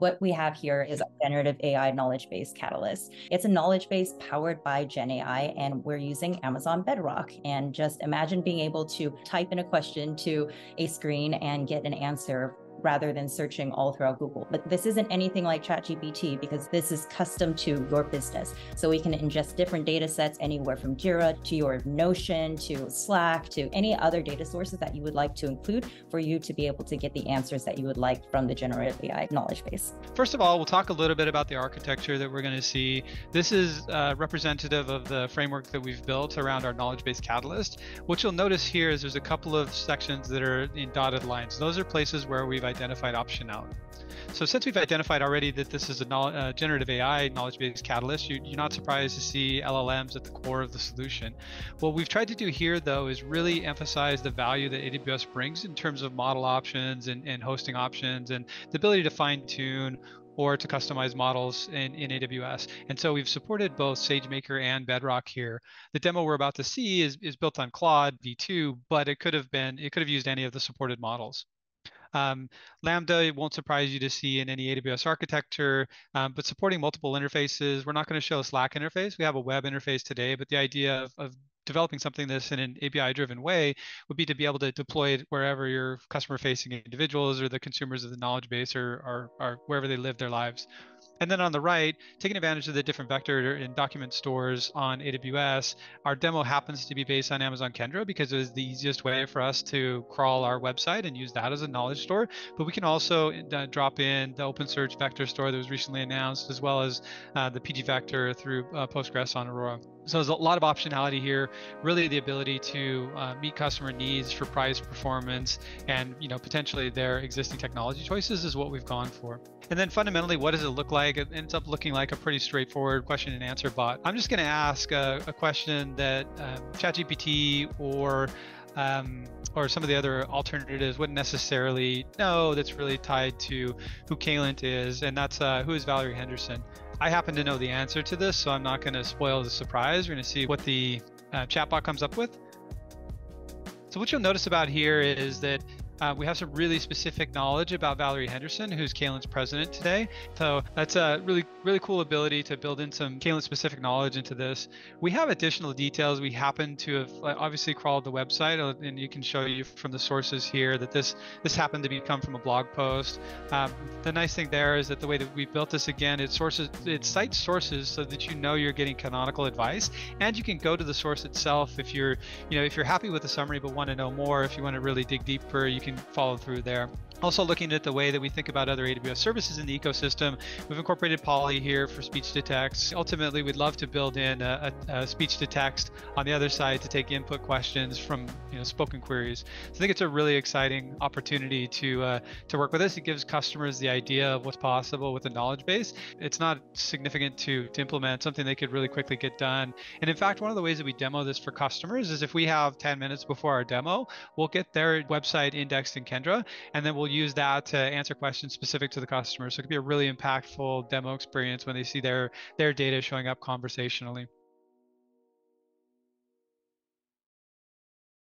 What we have here is a generative AI knowledge base catalyst. It's a knowledge base powered by Gen AI, and we're using Amazon Bedrock. And just imagine being able to type in a question to a screen and get an answer rather than searching all throughout Google. But this isn't anything like ChatGPT because this is custom to your business. So we can ingest different data sets anywhere from Jira to your Notion to Slack to any other data sources that you would like to include for you to be able to get the answers that you would like from the generative AI knowledge base. First of all, we'll talk a little bit about the architecture that we're going to see. This is uh, representative of the framework that we've built around our knowledge base catalyst. What you'll notice here is there's a couple of sections that are in dotted lines. Those are places where we've identified option out. So since we've identified already that this is a uh, generative AI knowledge-based catalyst, you, are not surprised to see LLMs at the core of the solution. What we've tried to do here, though, is really emphasize the value that AWS brings in terms of model options and, and hosting options and the ability to fine-tune or to customize models in, in AWS. And so we've supported both SageMaker and Bedrock here. The demo we're about to see is, is built on Claude V2, but it could have been, it could have used any of the supported models. Um, Lambda it won't surprise you to see in any AWS architecture, um, but supporting multiple interfaces. We're not going to show a Slack interface. We have a web interface today, but the idea of, of developing something this in an API driven way would be to be able to deploy it wherever your customer facing individuals or the consumers of the knowledge base or, are, are wherever they live their lives. And then on the right, taking advantage of the different vector and document stores on AWS, our demo happens to be based on Amazon Kendra because it was the easiest way for us to crawl our website and use that as a knowledge store. But we can also uh, drop in the OpenSearch vector store that was recently announced, as well as uh, the PG vector through uh, Postgres on Aurora. So there's a lot of optionality here, really the ability to uh, meet customer needs for price, performance, and you know potentially their existing technology choices is what we've gone for. And then fundamentally, what does it look like? It ends up looking like a pretty straightforward question and answer bot. I'm just going to ask a, a, question that um, ChatGPT or um, or some of the other alternatives wouldn't necessarily know that's really tied to who Caylent is, and that's uh, who is Valerie Henderson. I happen to know the answer to this, so I'm not going to spoil the surprise. We're going to see what the uh, chatbot comes up with. So what you'll notice about here is that uh, we have some really specific knowledge about Valerie Henderson, who's Caylent's president today. So that's a really, really cool ability to build in some Caylent specific knowledge into this. We have additional details. We happen to have obviously crawled the website, uh, and you can show you from the sources here that this this happened to be come from a blog post. Um, the nice thing there is that the way that we built this again, it sources it cites sources so that you know you're getting canonical advice, and you can go to the source itself if you're, you know, if you're happy with the summary but want to know more. If you want to really dig deeper, you can can follow through there. Also looking at the way that we think about other AWS services in the ecosystem, we've incorporated Polly here for speech to text. Ultimately, we'd love to build in a, a, a, speech to text on the other side to take input questions from you know spoken queries. So I think it's a really exciting opportunity to uh, to work with us. It gives customers the idea of what's possible with a knowledge base. It's not significant to, to implement something they could really quickly get done. And in fact, one of the ways that we demo this for customers is if we have 10 minutes before our demo, we'll get their website indexed in Kendra, and then we'll use that to answer questions specific to the customer. So it could be a really impactful demo experience when they see their their data showing up conversationally.